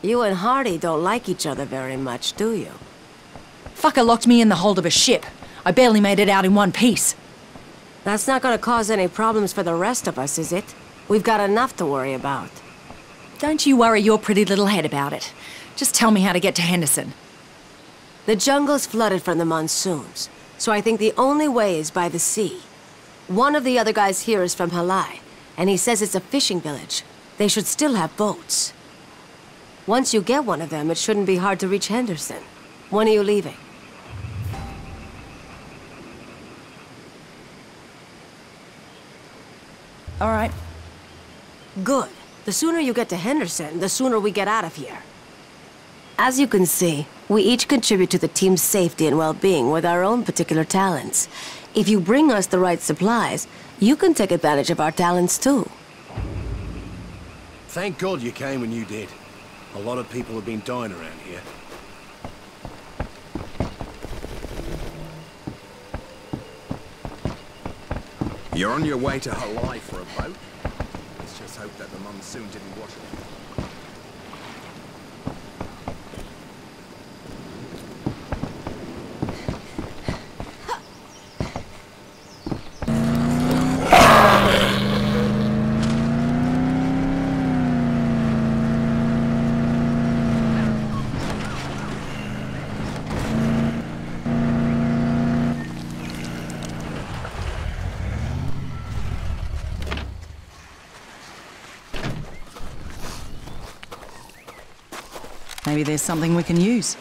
You and Hardy don't like each other very much, do you? Fucker locked me in the hold of a ship. I barely made it out in one piece. That's not gonna cause any problems for the rest of us, is it? We've got enough to worry about. Don't you worry your pretty little head about it. Just tell me how to get to Henderson. The jungle's flooded from the monsoons, so I think the only way is by the sea. One of the other guys here is from Halai, and he says it's a fishing village. They should still have boats. Once you get one of them, it shouldn't be hard to reach Henderson. When are you leaving? All right. Good. The sooner you get to Henderson, the sooner we get out of here. As you can see, we each contribute to the team's safety and well-being with our own particular talents. If you bring us the right supplies, you can take advantage of our talents too. Thank God you came when you did. A lot of people have been dying around here. You're on your way to Halai for a boat? Let's just hope that the monsoon didn't wash it. Maybe there's something we can use.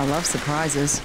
I love surprises.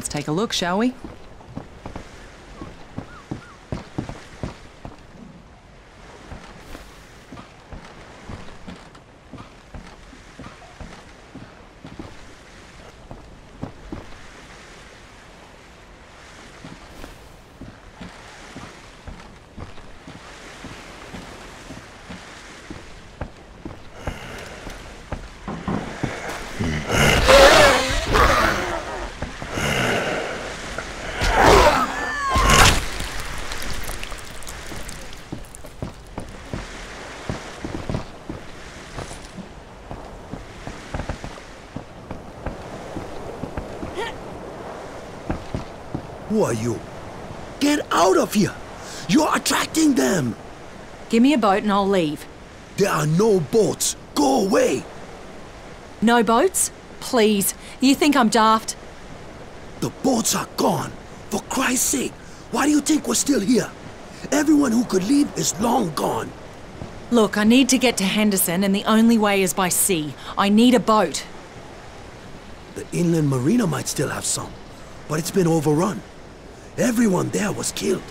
Let's take a look, shall we? Who are you? Get out of here! You're attracting them! Give me a boat and I'll leave. There are no boats. Go away! No boats? Please. You think I'm daft? The boats are gone. For Christ's sake, why do you think we're still here? Everyone who could leave is long gone. Look, I need to get to Henderson, and the only way is by sea. I need a boat. The inland marina might still have some, but it's been overrun. Everyone there was killed.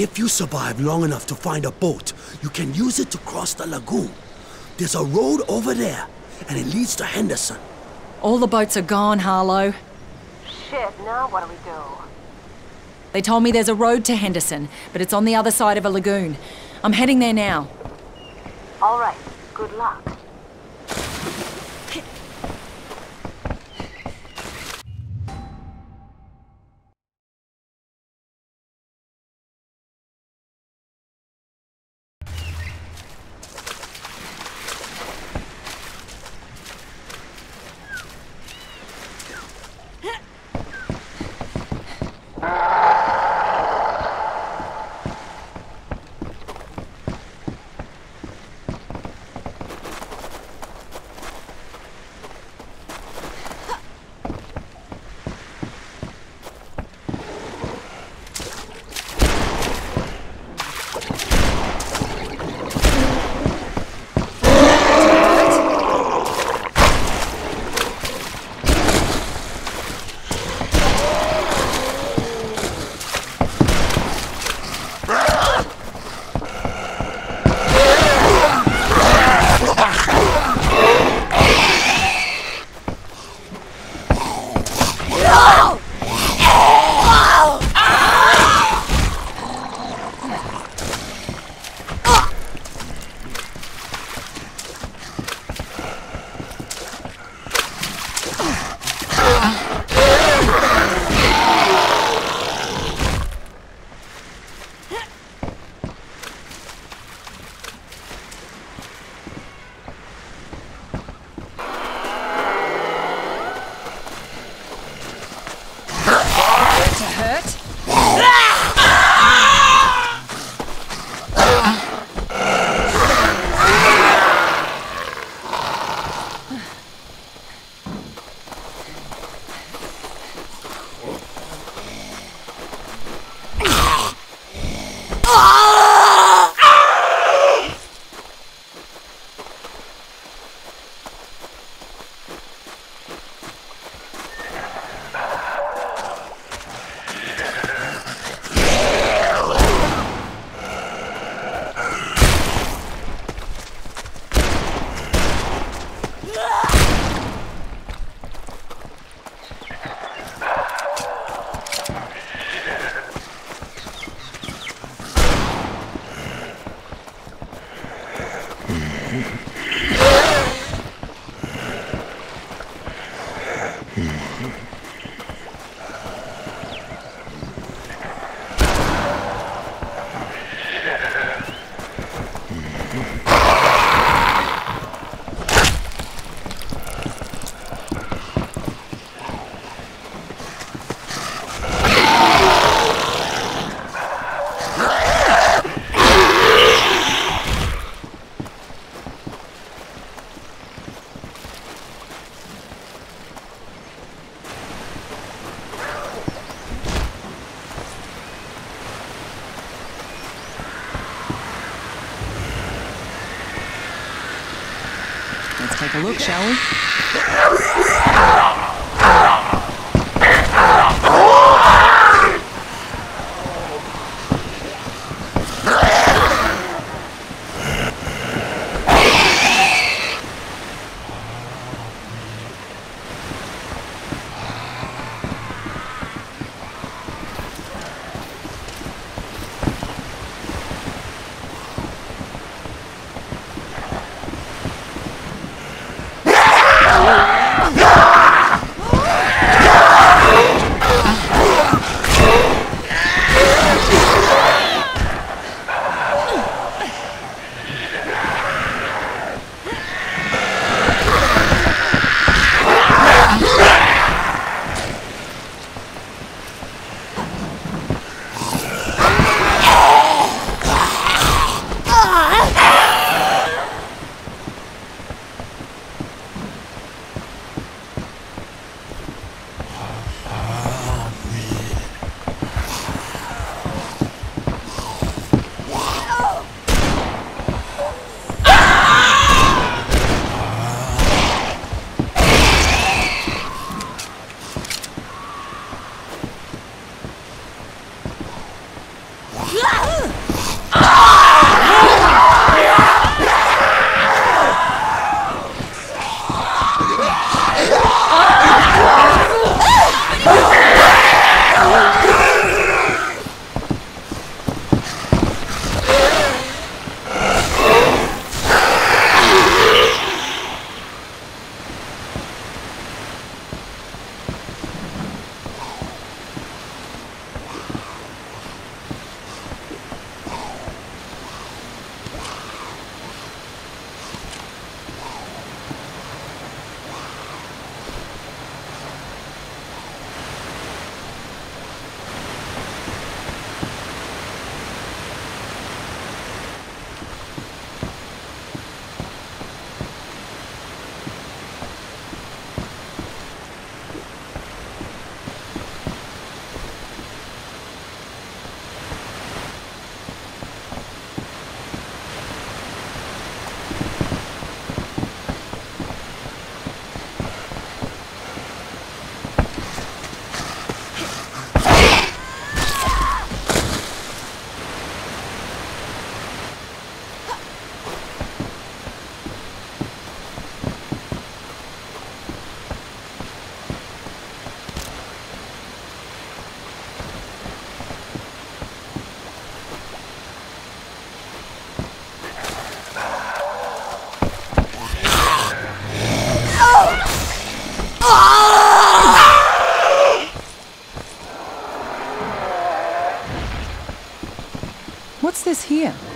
If you survive long enough to find a boat, you can use it to cross the lagoon. There's a road over there, and it leads to Henderson. All the boats are gone, Harlow. Shit, now what do we do? They told me there's a road to Henderson, but it's on the other side of a lagoon. I'm heading there now. All right, good luck. Look, shall we? Here?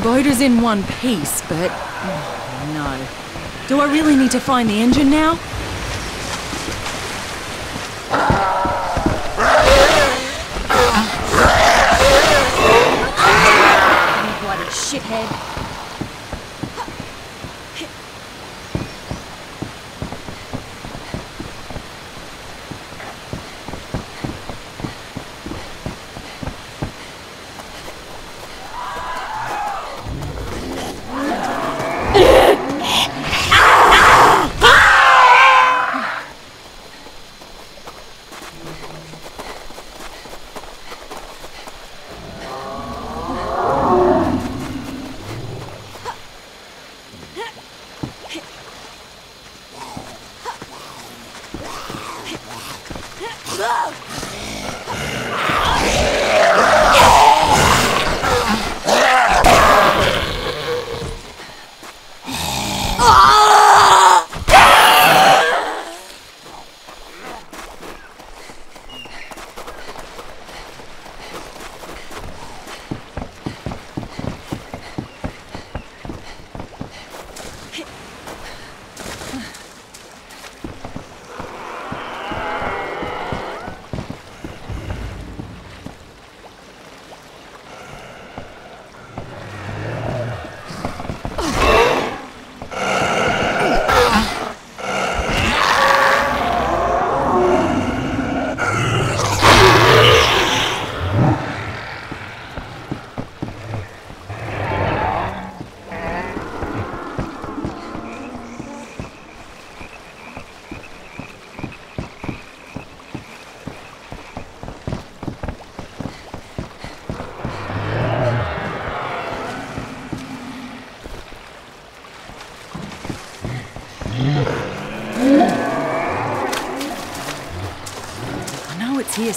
The boat is in one piece, but... oh, no. Do I really need to find the engine now?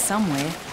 Somewhere.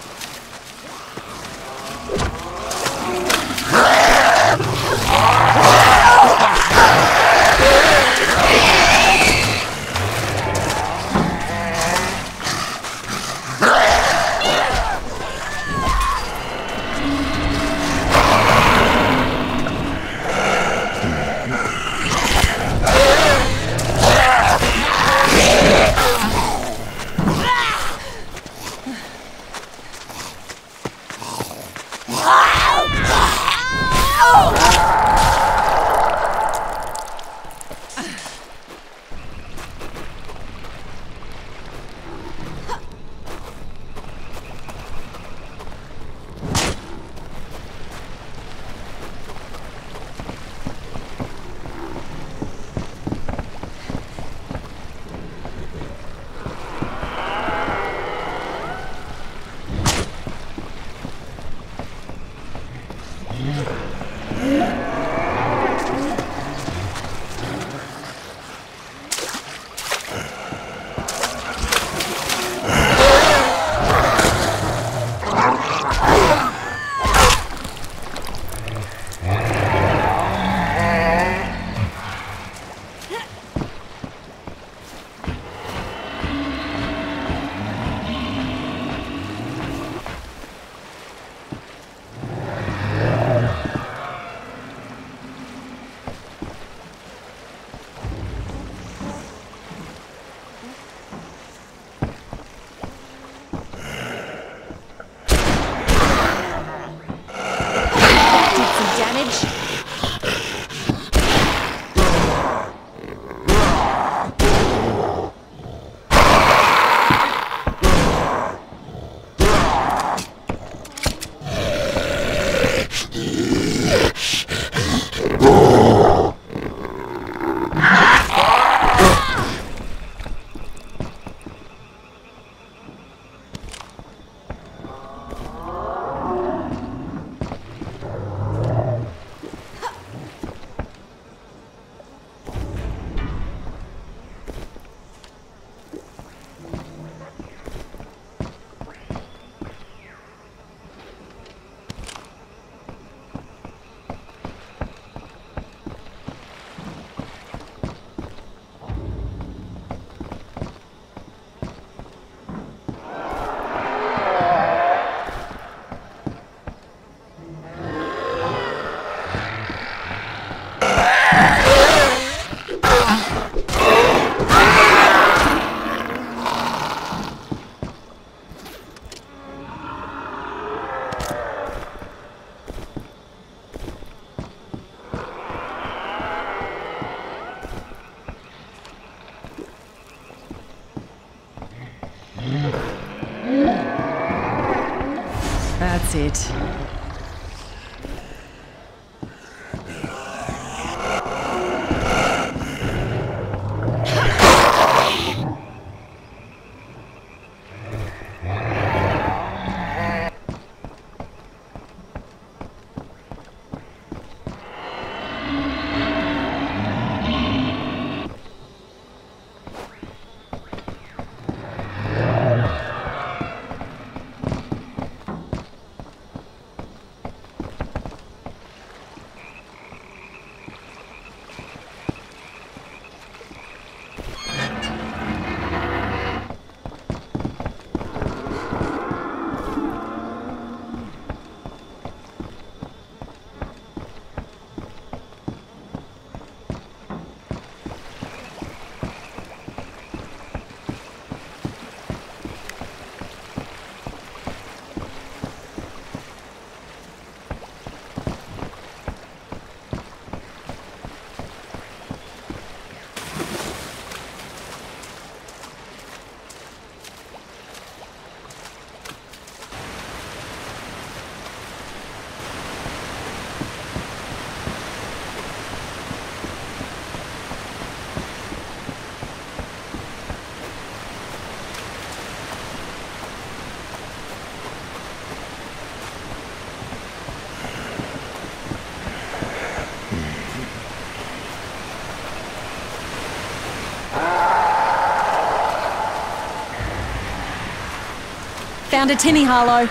Found a tinny, Harlow.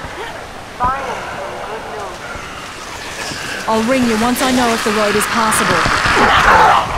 I'll ring you once I know if the road is passable.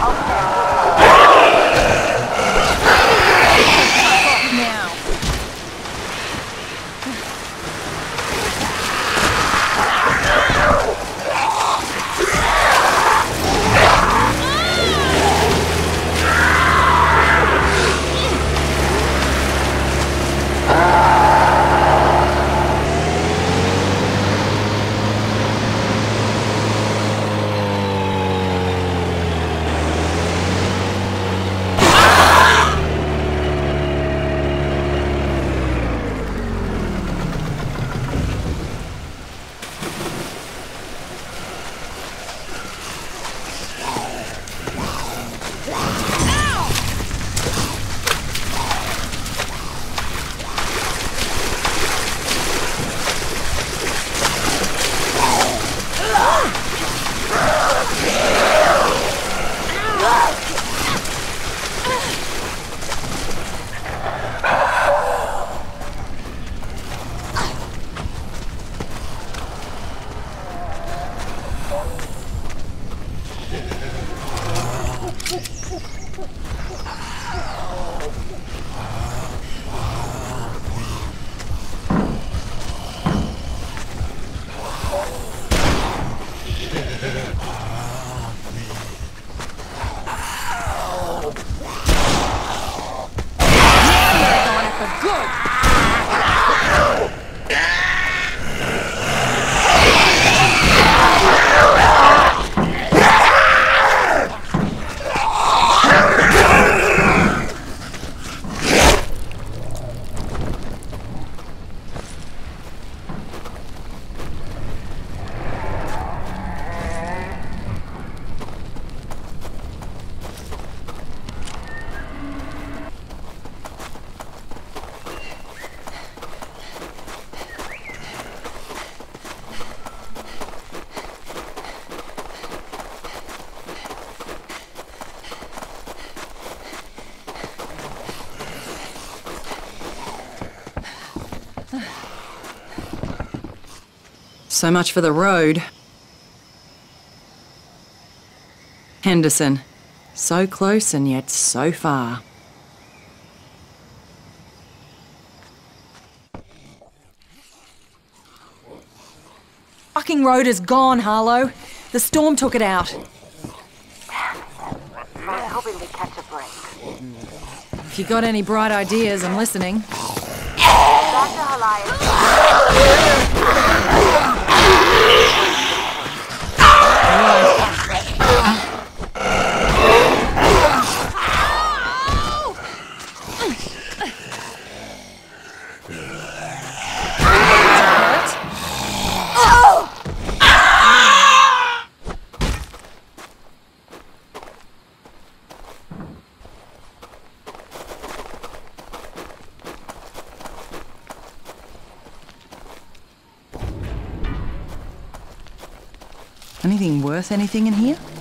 Now. So much for the road. Henderson. So close and yet so far. Fucking road is gone, Harlow. The storm took it out. I was hoping we'd catch a break. If you got any bright ideas, I'm listening. Dr. Helias, Anything worth anything in here?